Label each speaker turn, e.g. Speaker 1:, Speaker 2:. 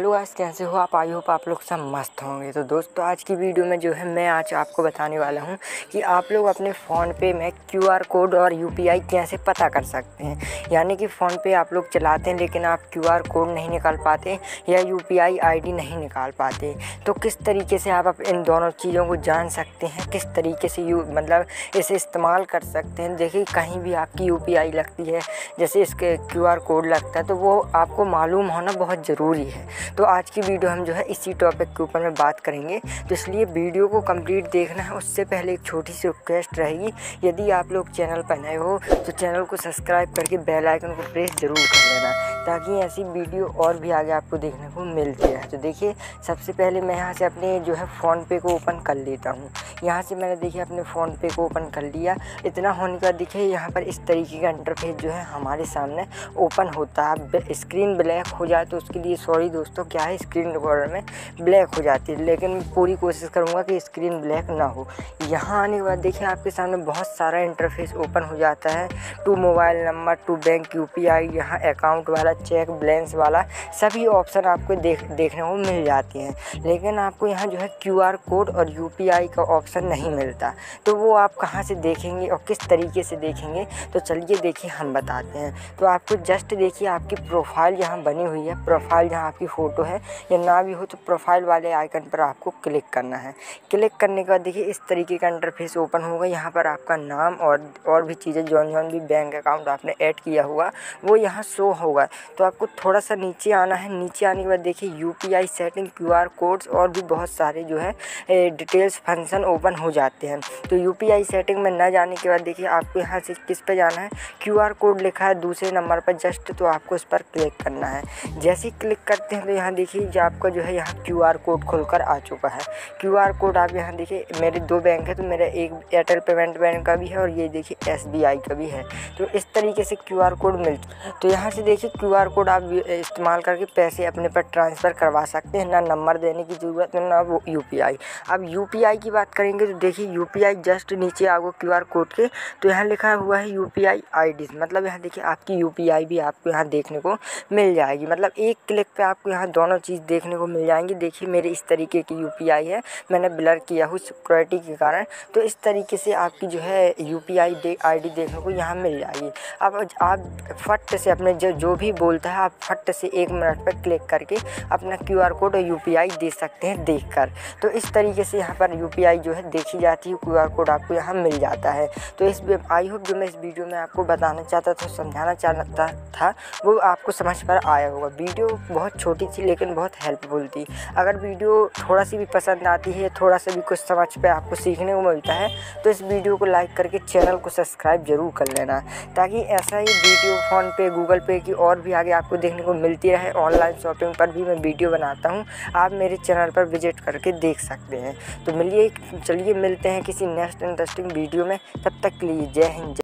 Speaker 1: Hello आज कैसे हो आप? आई होप आप लोग सब मस्त होंगे। तो दोस्तों, आज की वीडियो में जो है, मैं आज आपको बताने वाला हूँ कि आप लोग अपने फ़ोन पे में क्यूआर कोड और यूपीआई कैसे पता कर सकते हैं। यानी कि फ़ोन पे आप लोग चलाते हैं, लेकिन आप क्यूआर कोड नहीं निकाल पाते या यूपीआई आईडी नहीं निकाल पाते। तो किस तरीके से आप इन दोनों चीज़ों को जान सकते हैं? किस तरीके से यू मतलब इसे इस्तेमाल कर सकते हैं? देखिए, कहीं भी आपकी यूपीआई लगती है, जैसे इसके क्यूआर कोड लगता है तो वो आपको मालूम होना बहुत ज़रूरी है। तो आज की वीडियो हम जो है इसी टॉपिक के ऊपर में बात करेंगे। तो इसलिए वीडियो को कंप्लीट देखना है, उससे पहले एक छोटी सी रिक्वेस्ट रहेगी। यदि आप लोग चैनल पर नए हो तो चैनल को सब्सक्राइब करके बेल आइकन को प्रेस ज़रूर कर लेना, ताकि ऐसी वीडियो और भी आगे आपको देखने को मिलती है तो देखिए, सबसे पहले मैं यहाँ से अपने जो है फ़ोन पे को ओपन कर लेता हूँ। यहाँ से मैंने देखिए अपने फ़ोन पे को ओपन कर लिया। इतना होने का देखिए, यहाँ पर इस तरीके का इंटरफेस जो है हमारे सामने ओपन होता है। स्क्रीन ब्लैक हो जाए तो उसके लिए सॉरी दोस्तों क्या है स्क्रीन रिकॉर्डर में ब्लैक हो जाती है। लेकिन मैं पूरी कोशिश करूँगा कि स्क्रीन ब्लैक ना हो। यहाँ आने के बाद देखिए, आपके सामने बहुत सारा इंटरफेस ओपन हो जाता है। To mobile number to bank U P I यहाँ अकाउंट वाला चेक बैलेंस वाला, सभी ऑप्शन आपको देख, देखने को मिल जाती हैं। लेकिन आपको यहाँ जो है क्यू आर कोड और यू पी आई का ऑप्शन नहीं मिलता। तो वो आप कहाँ से देखेंगे और किस तरीके से देखेंगे? तो चलिए देखिए, हम बताते हैं। तो आपको जस्ट देखिए, आपकी प्रोफ़ाइल यहाँ बनी हुई है। प्रोफ़ाइल जहाँ आपकी फ़ोटो है, या ना भी हो तो प्रोफ़ाइल वाले आइकन पर आपको क्लिक करना है। क्लिक करने के बाद देखिए, इस तरीके का इंटरफेस ओपन होगा। यहाँ पर आपका नाम और और भी चीज़ें जौन जौन भी बैंक अकाउंट आपने ऐड किया हुआ, वो यहाँ शो होगा। तो आपको थोड़ा सा नीचे आना है। नीचे आने के बाद देखिए यूपीआई सेटिंग क्यूआर कोड्स और भी बहुत सारे जो है डिटेल्स फ़ंक्शन ओपन हो जाते हैं। तो यूपीआई सेटिंग में न जाने के बाद देखिए, आपको यहाँ से किस पे जाना है? क्यूआर कोड लिखा है, दूसरे नंबर पर, जस्ट तो आपको इस पर क्लिक करना है। जैसे ही क्लिक करते हैं तो यहाँ देखिए जो आपका जो है यहाँ क्यू आर कोड खुलकर आ चुका है। क्यू आर कोड आप यहाँ देखिए, मेरे दो बैंक है तो मेरा एक एयरटेल पेमेंट बैंक का भी है और ये देखिए एस बी आई का भी है। तो इस तरीके से क्यू आर कोड मिल तो यहाँ से देखिए क्यू आर कोड आप इस्तेमाल करके पैसे अपने पर ट्रांसफ़र करवा सकते हैं। ना नंबर देने की ज़रूरत है ना वो यू पी आई अब यू पी आई की बात करेंगे तो देखिए यू जस्ट नीचे आपको क्यू आर कोड के। तो यहाँ लिखा हुआ है U P I I D मतलब यहाँ देखिए आपकी यू पी आई भी आपको यहाँ देखने को मिल जाएगी। मतलब एक क्लिक पर आपको यहाँ दोनों चीज़ देखने को मिल जाएँगी। देखिए, मेरे इस तरीके की यूपीआई है। मैंने ब्लर किया हूँ सिक्योरिटी के कारण। तो इस तरीके से आपकी जो है यू पी आई देखने को यहाँ मिल जाएगी। अब आप फट से अपने जो जो भी बोलता है, आप फट से एक मिनट पर क्लिक करके अपना क्यू आर कोड और यू पी आई दे सकते हैं देख कर तो इस तरीके से यहाँ पर यू पी आई जो है देखी जाती है। क्यू आर कोड आपको यहाँ मिल जाता है। तो इस आई होप जो मैं इस वीडियो में आपको बताना चाहता था, समझाना चाहता था, वो आपको समझ पर आया होगा। वीडियो बहुत छोटी थी, लेकिन बहुत हेल्पफुल थी। अगर वीडियो थोड़ा सी भी पसंद आती है थोड़ा सा भी कुछ समझ पे आपको सीखने को मिलता है तो इस वीडियो को लाइक करके चैनल को सब्सक्राइब ज़रूर कर लेना, ताकि ऐसा ही वीडियो फ़ोन पे गूगल पे की और भी आगे आपको देखने को मिलती रहे। ऑनलाइन शॉपिंग पर भी मैं वीडियो बनाता हूँ, आप मेरे चैनल पर विज़िट करके देख सकते हैं। तो मिलिए, चलिए मिलते हैं किसी नेक्स्ट इंटरेस्टिंग वीडियो में, तब तक के लिए जय हिंद